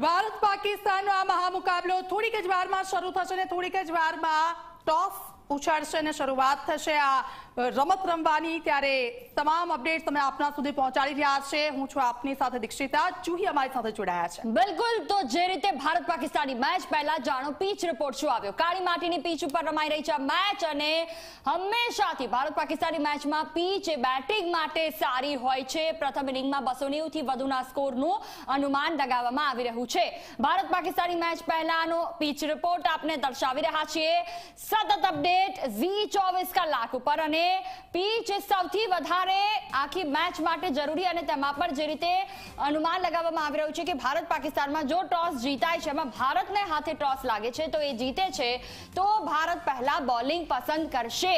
ભારત પાકિસ્તાનનો આ મહામુકાબલો થોડીક જ વારમાં શરૂ થશે અને થોડીક જ વારમાં ટોસ ઉછાળશે અને શરૂઆત થશે આ રમત રમવાની ત્યારે તમામ અપડેટ તમે આપના સુધી પહોંચાડી રહ્યા છે. હું છું આપની સાથે દીક્ષિતા. જુહી અમારી સાથે જોડાયા છે. બિલકુલ, તો જે રીતે ભારત પાકિસ્તાની મેચ પહેલા જાણો, પીચ રિપોર્ટ શું આવ્યો? કાળી માટીની પીચ ઉપર રમાઈ રહી છે મેચ અને હંમેશાથી ભારત પાકિસ્તાની મેચમાં પીચ એ બેટિંગ માટે સારી હોય છે. પ્રથમ ઇનિંગમાં બસો થી વધુના સ્કોરનું અનુમાન લગાવવામાં આવી રહ્યું છે. ભારત પાકિસ્તાની મેચ પહેલાનો પીચ રિપોર્ટ આપને દર્શાવી રહ્યા છીએ. સતત અપડેટ ઝી ચોવીસ કલાક ઉપર અને પીચ સૌથી વધારે આખી મેચ માટે જરૂરી અને તેમાં પણ જે રીતે અનુમાન લગાવવામાં આવી રહ્યું છે કે ભારત પાકિસ્તાનમાં જો ટોસ જીતાય છે એમાં ભારતને હાથે ટોસ લાગે છે તો એ જીતે છે તો ભારત પહેલા બોલિંગ પસંદ કરશે